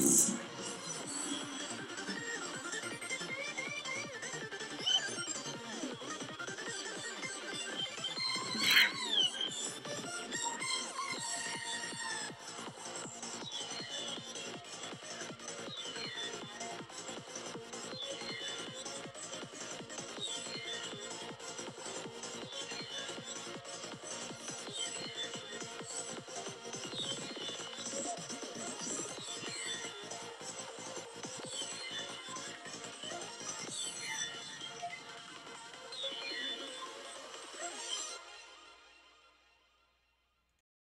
Yes.